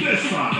This side.